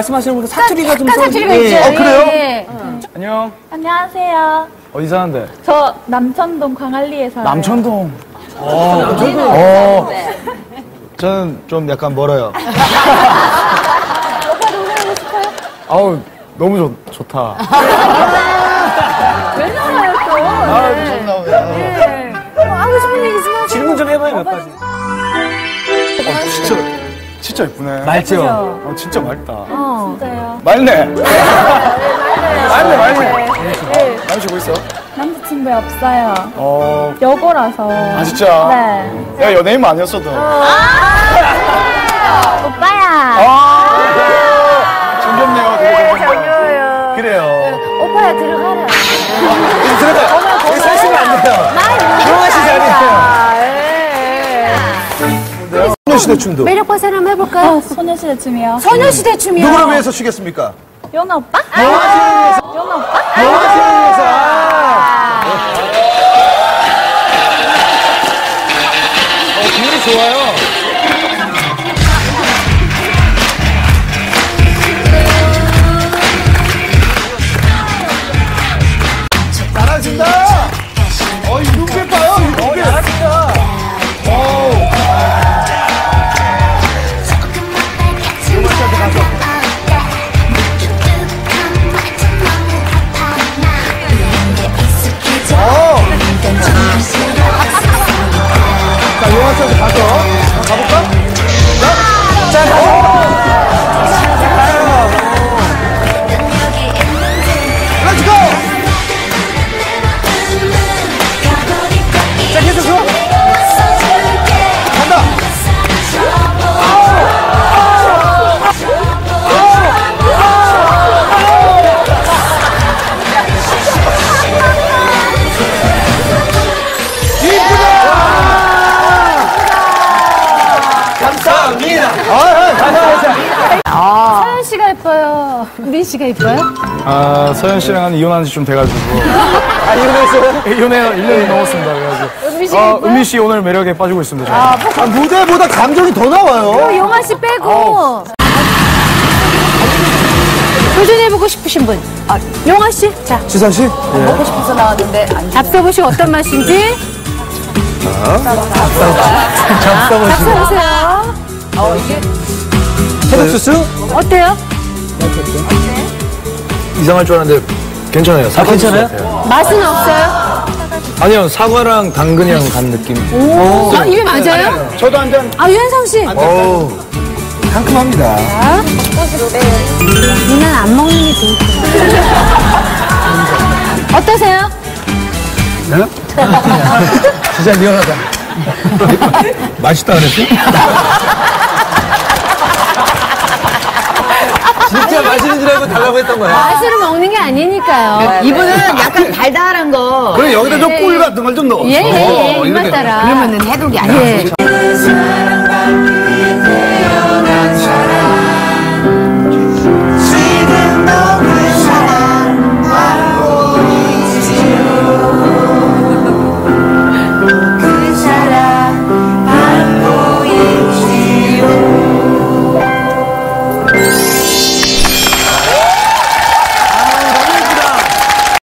말씀하시는 분 사투리가 좀 약간 좀- 사투리가 예. 있죠. 어, 그래요? 예. 안녕. 안녕하세요. 어디 사는데? 저 남천동 광안리에 살아요. 남천동. 어, 저는 좀 약간 멀어요. 아우 너무 좋, 좋다. 왜 나와요 또? 아, 처음 나오네요. 네. 뭐 하고 싶은 얘기 좀 하세요. 질문 좀 해봐요, 몇 가지. 어, 진짜 진짜 예쁘네. 맑죠? 어, 진짜 맑다. 어. 진짜요. 맑네. 맑네 맑네. 남자친구 있어? 남자친구 없어요. 어. 여고라서. 아 진짜. 네. 내가 연예인만 아니었어도. 오빠야. 아. 소녀시대 춤도. 매력 버스 한번 해볼까요? 어, 소녀시대 춤이요. 소녀시대 춤이요. 누구를 위해서 추겠습니까? 연아 오빠? 아. 연아 오빠? 기분이 좋아요. 씨가 예뻐요. 우린 씨가 예뻐요? 아 서현 씨랑 이혼한 지 좀 돼가지고. 아, 이혼했어요? 이혼해 1년이 넘었습니다. 그래가지고. 은미 씨가 어, 예뻐요? 은미 씨 오늘 매력에 빠지고 있습니다. 저는. 아, 무대보다 감정이 더 나와요. 용아 씨 빼고. 도전해보고 싶으신 분. 아, 용아 씨. 자, 지선 씨? 먹고 싶어서 나왔는데 잡숴보시고 어떤 맛인지. 잡숴보세요. 해 독 주스? 어때요? 이상할 줄 알았는데 괜찮아요. 사과 주스 괜찮아요? 같아요. 맛은 없어요? 아니요, 사과랑 당근이랑 간 느낌. 오. 아, 입에 맞아요? 저도 한 잔. 아, 유현상 씨. 어우, 상큼합니다. 누나는 안 먹는 게 좋을 거야. 어떠세요? 진짜 미안하다. 맛있다 그랬지? 진짜 맛있는 줄 알고 달라고 했던 거야. 맛으로 먹는 게 아니니까요. 이분은 약간 달달한 거. 그래, 여기다 좀 꿀 같은 걸 좀 넣었어. 예, 예, 예. 어, 입맛 이렇게. 따라. 그러면은 해독이 아니야. 예.